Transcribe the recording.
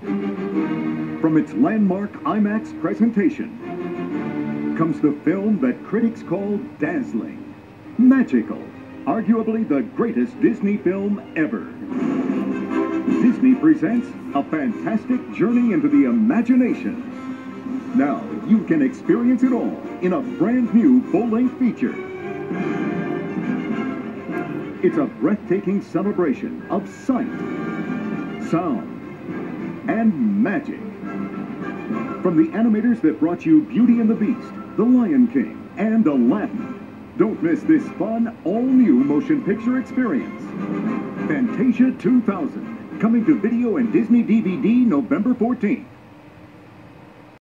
From its landmark IMAX presentation comes the film that critics call dazzling, magical, arguably the greatest Disney film ever. Disney presents a fantastic journey into the imagination. Now you can experience it all in a brand new full-length feature. It's a breathtaking celebration of sight, sound, and magic. From the animators that brought you Beauty and the Beast, The Lion King, and Aladdin, don't miss this fun, all-new motion picture experience. Fantasia 2000, coming to video and Disney DVD November 14th.